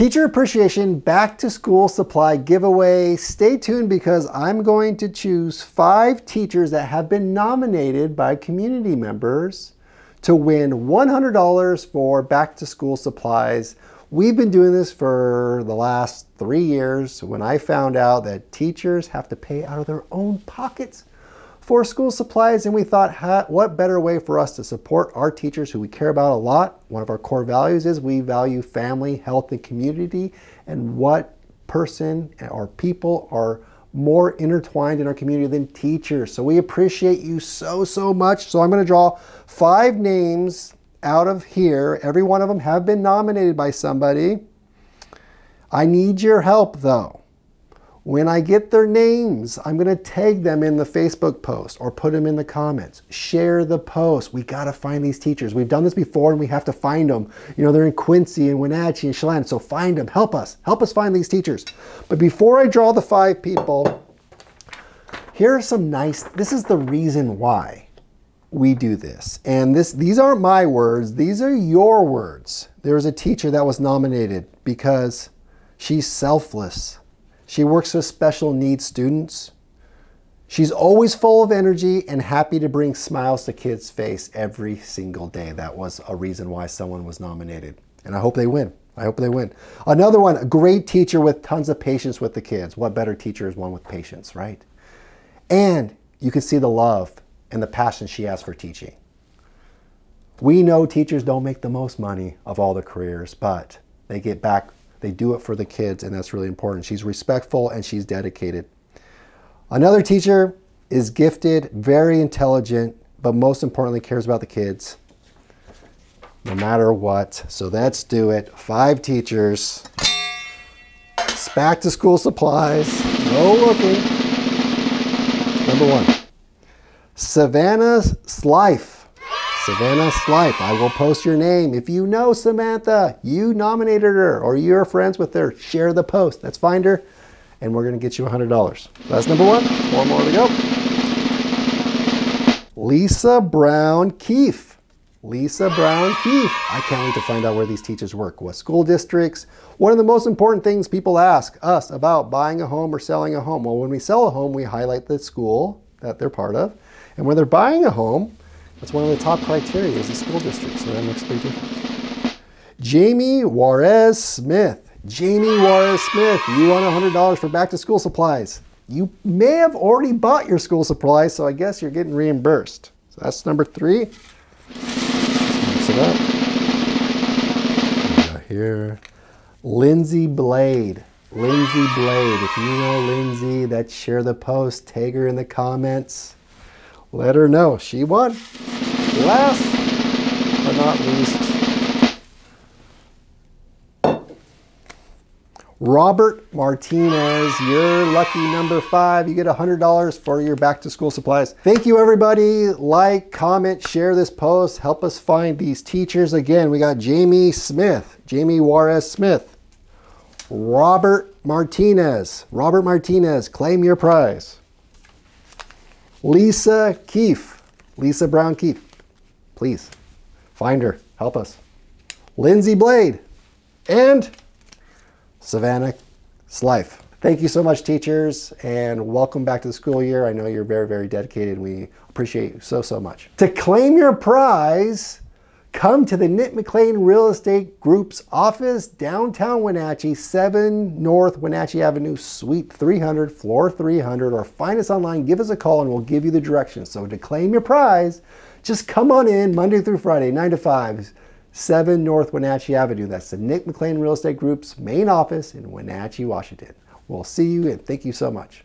Teacher Appreciation Back to School Supply Giveaway. Stay tuned because I'm going to choose five teachers that have been nominated by community members to win $100 for back to school supplies. We've been doing this for the last three years when I found out that teachers have to pay out of their own pockets for school supplies and we thought what better way for us to support our teachers who we care about a lot. One of our core values is we value family, health, and community and what person or people are more intertwined in our community than teachers. So we appreciate you so, so much. So I'm going to draw five names out of here. Every one of them have been nominated by somebody. I need your help though. When I get their names, I'm going to tag them in the Facebook post or put them in the comments. Share the post. We got to find these teachers. We've done this before and we have to find them. You know, they're in Quincy and Wenatchee and Chelan. So find them. Help us. Help us find these teachers. But before I draw the five people, here are some nice, this is the reason why we do this. And this, these aren't my words. These are your words. There was a teacher that was nominated because she's selfless she works with special needs students. She's always full of energy and happy to bring smiles to kids' face every single day. That was a reason why someone was nominated. And I hope they win. I hope they win. Another one, a great teacher with tons of patience with the kids. What better teacher is one with patience, right? And you can see the love and the passion she has for teaching. We know teachers don't make the most money of all the careers, but they get back they do it for the kids, and that's really important. She's respectful and she's dedicated. Another teacher is gifted, very intelligent, but most importantly cares about the kids no matter what. So let's do it. Five teachers. Back to school supplies. No looking. Number one, Savannah Slife. Savannah Slife. I will post your name. If you know Samantha, you nominated her, or you're friends with her, share the post. Let's find her, and we're going to get you $100. That's number one. Four more to go. Lisa Brown Keetle. Lisa Brown Keetle. I can't wait to find out where these teachers work, what school districts. One of the most important things people ask us about buying a home or selling a home. Well, when we sell a home, we highlight the school that they're part of. And when they're buying a home, that's one of the top criteria is the school district, so that makes a big difference. Jamie Juarez Smith. Jamie Juarez Smith, you won $100 for back to school supplies. You may have already bought your school supplies, so I guess you're getting reimbursed. So that's number three. Mix it up. Here. Lindsay Blade. Lindsay Blade. If you know Lindsay, that share the post, tag her in the comments let her know she won. Last but not least, Robert Martinez, you're lucky number five. You get $100 for your back to school supplies. Thank you everybody. Like, comment, share this post. Help us find these teachers. Again, we got Jamie Smith, Jamie Juarez Smith, Robert Martinez. Robert Martinez, claim your prize. Lisa Keetle, Lisa Brown Keetle. Please find her, help us. Lindsay Blade and Savannah Slife. Thank you so much, teachers, and welcome back to the school year. I know you're very, very dedicated. We appreciate you so, so much. To claim your prize, Come to the Nick McLean Real Estate Group's office, downtown Wenatchee, 7 North Wenatchee Avenue, Suite 300, floor 300, or find us online, give us a call, and we'll give you the directions. So to claim your prize, just come on in Monday through Friday, 9 to 5, 7 North Wenatchee Avenue. That's the Nick McLean Real Estate Group's main office in Wenatchee, Washington. We'll see you, and thank you so much.